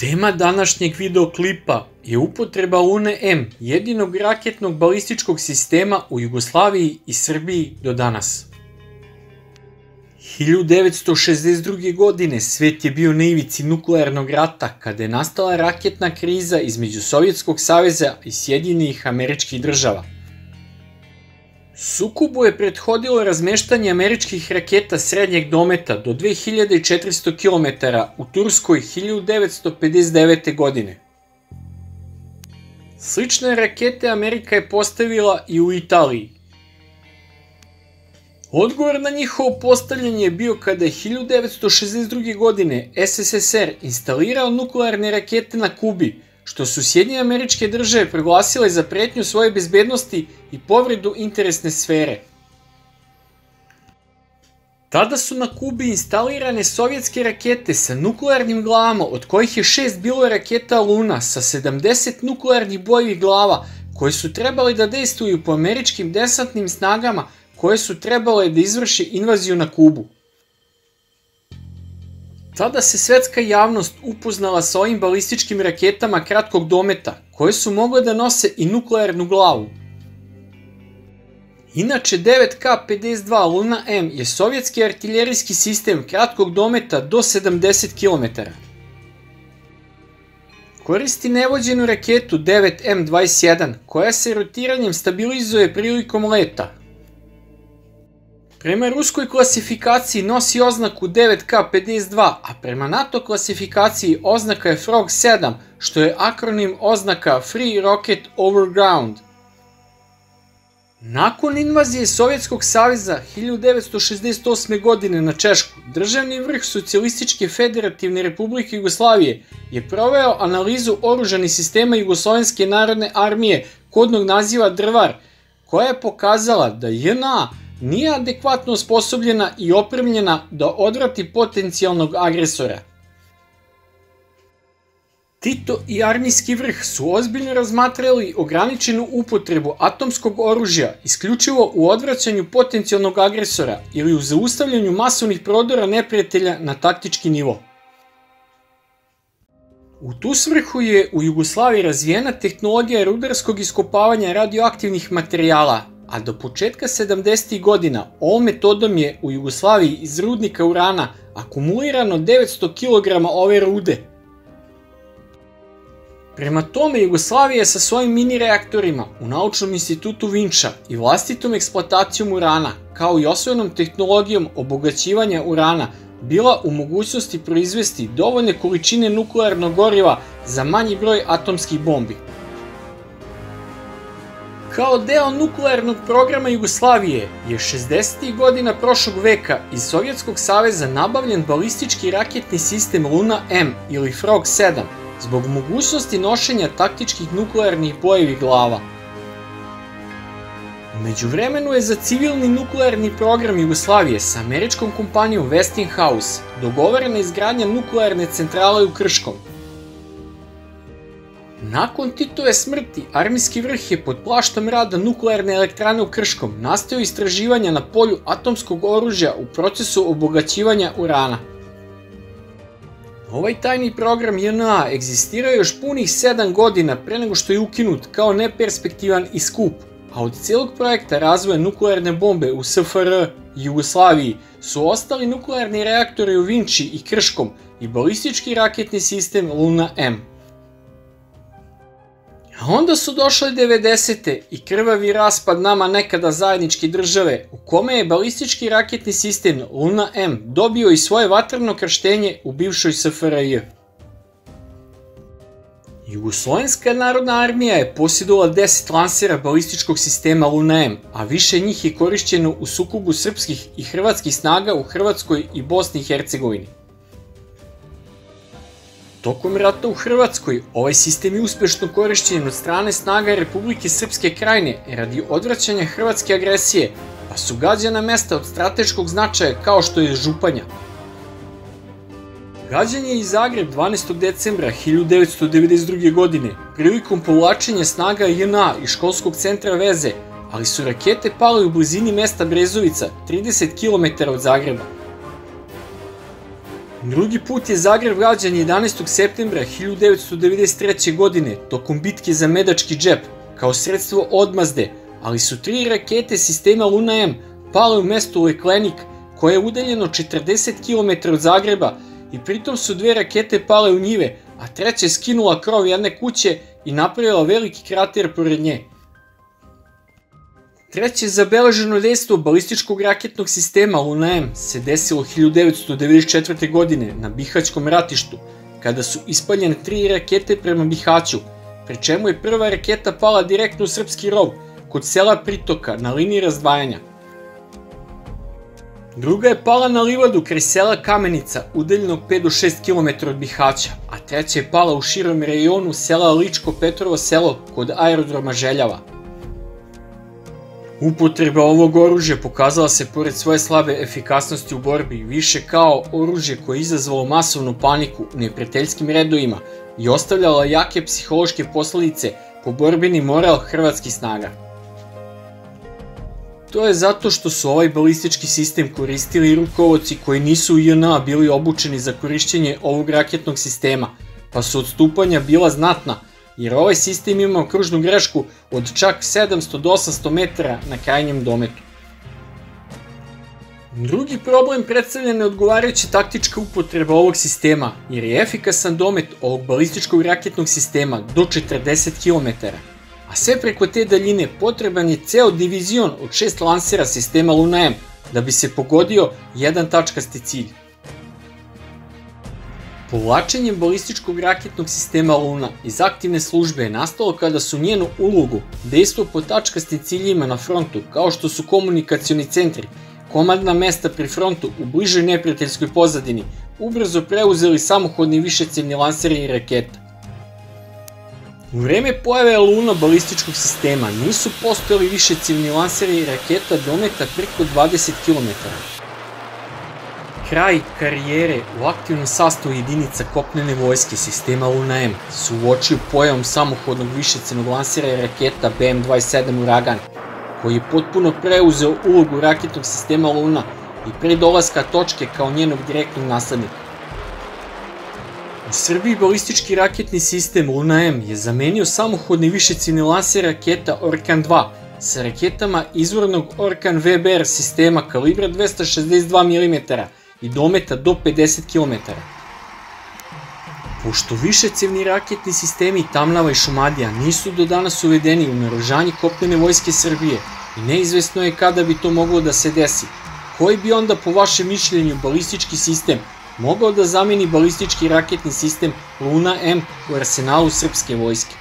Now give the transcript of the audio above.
Tema današnjeg videoklipa je upotreba Lune M, jedinog raketnog balističkog sistema u Jugoslaviji i Srbiji do danas. 1962. godine svet je bio na ivici nuklearnog rata kada je nastala raketna kriza između Sovjetskog saveza i Sjedinjenih američkih država – Sukubu je prethodilo razmeštanje američkih raketa srednjeg dometa do 2400 km u Turskoj 1959. godine. Slične rakete Amerika je postavila i u Italiji. Odgovor na njihovo postavljanje je bio kada je 1962. godine SSSR instalirao nuklearne rakete na Kubi, što su Sjedinje američke države proglasile za pretnju svoje bezbednosti i povredu interesne sfere. Tada su na Kubi instalirane sovjetske rakete sa nuklearnim glavama, od kojih je šest bilo raketa Luna sa 70 nuklearnih bojevih glava, koje su trebali da dejstvuju po američkim desantnim snagama koje su trebale da izvrši invaziju na Kubu. Tada se svetska javnost upoznala sa ovim balističkim raketama kratkog dometa, koje su mogle da nose i nuklearnu glavu. Inače, 9K-52 Luna M je sovjetski artiljerijski sistem kratkog dometa do 70 km. Koristi nevođenu raketu 9M21, koja se rotiranjem stabilizuje prilikom leta, Prema ruskoj klasifikaciji nosi oznaku 9K52, a prema NATO klasifikaciji oznaka je Frog 7, što je akronim oznaka Free Rocket Overground. Nakon invazije Sovjetskog saveza 1968. godine na Češku, državni vrh Socialističke federativne republike Jugoslavije je proveo analizu oružanih sistema Jugoslovenske narodne armije kodnog naziva Drvar, koja je pokazala da JNA nije adekvatno osposobljena i opremljena da odvrati potencijalnog agresora. Tito i armijski vrh su ozbiljno razmatrali ograničenu upotrebu atomskog oružja isključivo u odvraćanju potencijalnog agresora ili u zaustavljanju masovnih prodora neprijatelja na taktički nivo. U tu svrhu je u Jugoslaviji razvijena tehnologija rudarskog iskopavanja radioaktivnih materijala, a do početka 70. godina ovom metodom je u Jugoslaviji iz rudnika urana akumulirano 900 kg ove rude. Prema tome, Jugoslavija sa svojim mini reaktorima u Naučnom institutu Vinča i vlastitom eksploatacijom urana, kao i osvojenom tehnologijom obogaćivanja urana, bila u mogućnosti proizvesti dovoljne količine nuklearnog goriva za manji broj atomskih bombi. Kao deo nuklearnog programa Jugoslavije je 60. godina prošlog veka iz Sovjetskog saveza nabavljen balistički raketni sistem Luna M ili Frog 7 zbog mogućnosti nošenja taktičkih nuklearnih bojevih glava. Umeđu vremenu je za civilni nuklearni program Jugoslavije sa američkom kompanijom Westinghouse dogovorena izgradnja nuklearne centrale u Krškom – Nakon Titove smrti, armijski vrh je pod plaštom rada nuklearne elektrane u Krškom nastavio istraživanja na polju atomskog oružja u procesu obogaćivanja urana. Ovaj tajni program JNA egzistirao još punih 7 godina pre nego što je ukinut kao neperspektivan i skup, a od cijelog projekta razvoja nuklearne bombe u SFR i Jugoslaviji su ostali nuklearni reaktori u Vinči i Krškom i balistički raketni sistem Luna M. A onda su došle 90. i krvavi raspad nama nekada zajedničke države, u kome je balistički raketni sistem Luna M dobio i svoje vatrno krštenje u bivšoj SFRJ. Jugoslovenska narodna armija je posjedula 10 lansera balističkog sistema Luna M, a više njih je korišćeno u sukubu srpskih i hrvatskih snaga u Hrvatskoj i Bosni i Hercegovini. Tokom rata u Hrvatskoj, ovaj sistem je uspešno korišćen od strane snaga Republike Srpske krajine radi odvraćanja hrvatske agresije, pa su gađana mesta od strateškog značaja kao što je Županja. Gađan je i Zagreb 12. decembra 1992. godine prilikom povlačenja snaga JNA i školskog centra veze, ali su rakete pale u blizini mesta Brezovica, 30 km od Zagreba. Drugi put je Zagreb građan 11. septembra 1993. godine tokom bitke za Medački džep kao sredstvo odmazde, ali su tri rakete sistema Luna M pale u mestu Leklenik koje je udaljeno 40 km od Zagreba i pritom su dve rakete pale u njive, a treća je skinula krov jedne kuće i napravila veliki krater pored nje. Treće zabeleženo dejstvo balističkog raketnog sistema Luna M se desilo 1994. godine na Bihaćkom ratištu, kada su ispaljene tri rakete prema Bihaću, pri čemu je prva raketa pala direktno u srpski rov, kod sela Pritoka na liniji razdvajanja. Druga je pala na livadu kraj sela Kamenica, udeljenog 5 do 6 km od Bihaća, a treća je pala u širom rejonu sela Ličko Petrovo selo kod aerodroma Željava. Upotreba ovog oružja pokazala se pored svoje slabe efikasnosti u borbi više kao oružje koje je izazvalo masovnu paniku u neprijateljskim redovima i ostavljala jake psihološke posledice po borbeni moral hrvatskih snaga. To je zato što su ovaj balistički sistem koristili rukovoci koji nisu u JNA bili obučeni za korišćenje ovog raketnog sistema, pa su odstupanja bila znatna, jer ovaj sistem ima kružnu grešku od čak 700 do 800 metara na krajnjem dometu. Drugi problem predstavlja neodgovarajuća taktička upotreba ovog sistema, jer je efikasan domet ovog balističkog raketnog sistema do 40 km, a sve preko te daljine potreban je ceo divizion od šest lansera sistema Luna M da bi se pogodio jedan tačkasti cilj. Povlačenjem balističkog raketnog sistema Luna iz aktivne službe je nastalo kada su njenu ulogu, dejstvo po tačkastim ciljima na frontu, kao što su komunikacioni centri, komadna mesta pri frontu u bližoj neprijateljskoj pozadini, ubrzo preuzeli samohodni višecevni lanseri i raketa. U vreme pojave Luna balističkog sistema nisu postojali višecevni lanseri i raketa dometa preko 20 km, kraj karijere u aktivnom sastavu jedinica kopnene vojske sistema Luna M se uočio pojavom samohodnog višecenog i raketa BM-27 Uragan, koji je potpuno preuzeo ulogu raketnog sistema Luna i pre dolaska točke kao njenog direktnog naslednika. U Srbiji balistički raketni sistem Luna M je zamenio samohodni višecini lanser raketa Orkan 2 sa raketama izvornog Orkan VBR sistema kalibra 262 mm i dometa do 50 km. Pošto višecevni raketni sistemi Tamnava i Šumadija nisu do danas uvedeni u narožanje kopnene vojske Srbije i neizvesno je kada bi to moglo da se desi, koji bi onda po vašem mišljenju balistički sistem mogao da zameni balistički raketni sistem Luna M u arsenalu srpske vojske?